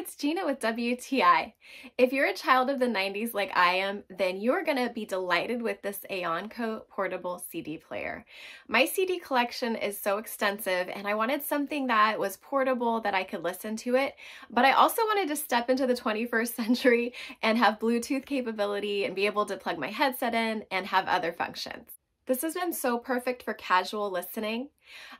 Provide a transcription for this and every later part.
it's Gina with WTI. If you're a child of the 90s like I am, then you're going to be delighted with this Aonco portable CD player. My CD collection is so extensive and I wanted something that was portable that I could listen to it, but I also wanted to step into the 21st century and have Bluetooth capability and be able to plug my headset in and have other functions. This has been so perfect for casual listening.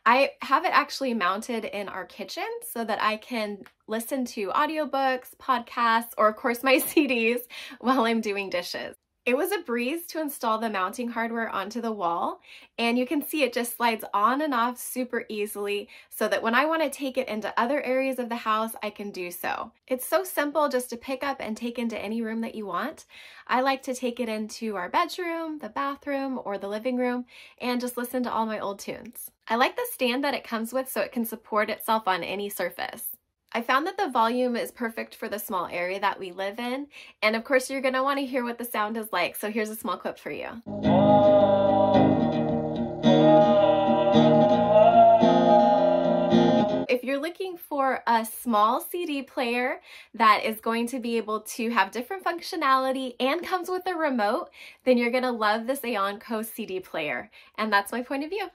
I have it actually mounted in our kitchen so that I can listen to audiobooks, podcasts, or of course my CDs while I'm doing dishes. It was a breeze to install the mounting hardware onto the wall and you can see it just slides on and off super easily so that when I want to take it into other areas of the house, I can do so. It's so simple just to pick up and take into any room that you want. I like to take it into our bedroom, the bathroom, or the living room and just listen to all my old tunes. I like the stand that it comes with so it can support itself on any surface. I found that the volume is perfect for the small area that we live in. And of course, you're gonna wanna hear what the sound is like. So here's a small clip for you. If you're looking for a small CD player that is going to be able to have different functionality and comes with a remote, then you're gonna love this Aonco CD player. And that's my point of view.